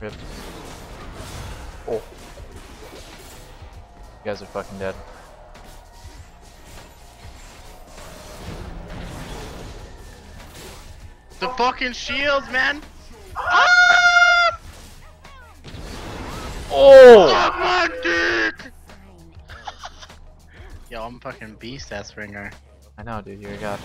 Rip. Oh. You guys are fucking dead. The fucking shields, man! Oh! My dick! Yo, I'm fucking beast ass Rengar. I know, dude. You're a god.